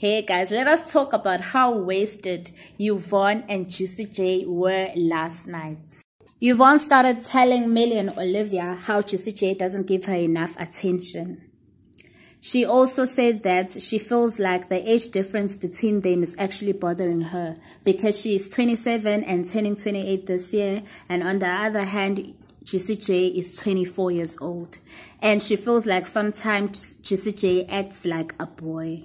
Hey guys, let us talk about how wasted Yvonne and Juicy Jay were last night. Yvonne started telling Mmeli and Olivia how Juicy Jay doesn't give her enough attention. She also said that she feels like the age difference between them is actually bothering her because she is 27 and turning 28 this year, and on the other hand, Juicy Jay is 24 years old, and she feels like sometimes Juicy Jay acts like a boy.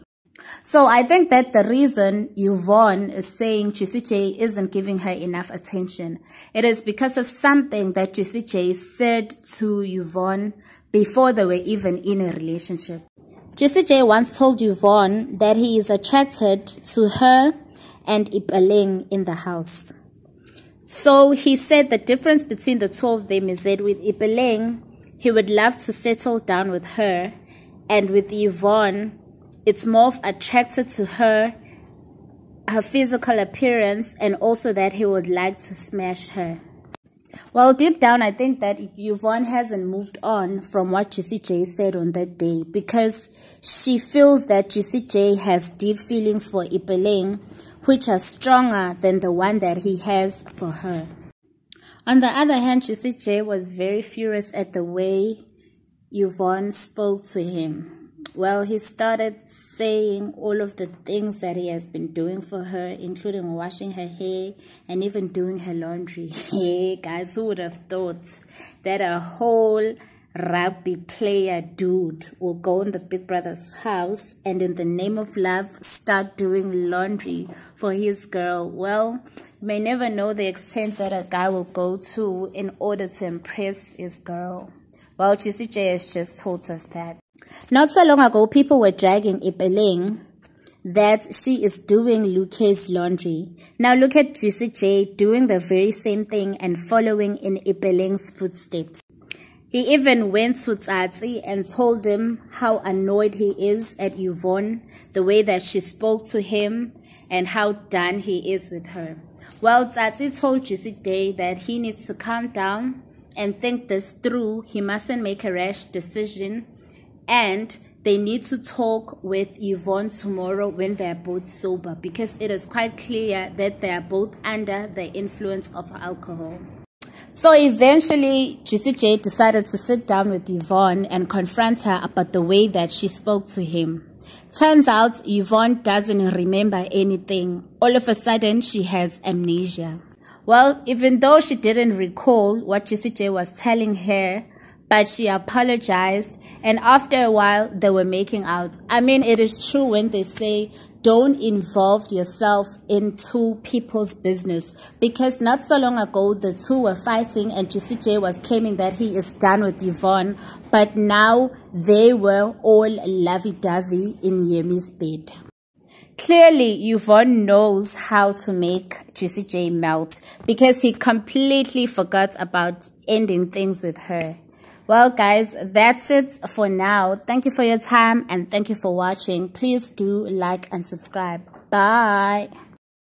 So I think that the reason Yvonne is saying J isn't giving her enough attention, it is because of something that J said to Yvonne before they were even in a relationship. J once told Yvonne that he is attracted to her and Ipeleng in the house. So he said the difference between the two of them is that with Ipeleng, he would love to settle down with her, and with Yvonne, it's more attracted to her, her physical appearance, and also that he would like to smash her. Well, deep down, I think that Yvonne hasn't moved on from what Juicy Jay said on that day because she feels that Juicy Jay has deep feelings for Ipeleng, which are stronger than the one that he has for her. On the other hand, Juicy Jay was very furious at the way Yvonne spoke to him. Well, he started saying all of the things that he has been doing for her, including washing her hair and even doing her laundry. hey, guys, who would have thought that a whole rugby player dude will go in the Big Brother's house and, in the name of love, start doing laundry for his girl? Well, you may never know the extent that a guy will go to in order to impress his girl. Well, Juicy Jay has just told us that. Not so long ago, people were dragging Ipeleng that she is doing Luke's laundry. Now look at Juicy Jay doing the very same thing and following in Ipeleng's footsteps. He even went to Tsatsii and told him how annoyed he is at Yvonne, the way that she spoke to him, and how done he is with her. Well, Tsatsii told Juicy Jay that he needs to calm down and think this through. He mustn't make a rash decision and they need to talk with Yvonne tomorrow when they are both sober because it is quite clear that they are both under the influence of alcohol. So eventually, Juicy Jay decided to sit down with Yvonne and confront her about the way that she spoke to him. Turns out Yvonne doesn't remember anything. All of a sudden, she has amnesia. Well, even though she didn't recall what Juicy Jay was telling her, but she apologized and after a while they were making out i mean it is true when they say don't involve yourself into people's business because not so long ago the two were fighting and Juicy Jay was claiming that he is done with Yvonne but now they were all lovey-dovey in Yemi's bed. Clearly, Yvonne knows how to make Juicy Jay melt because he completely forgot about ending things with her. Well, guys, that's it for now. Thank you for your time and thank you for watching. Please do like and subscribe. Bye.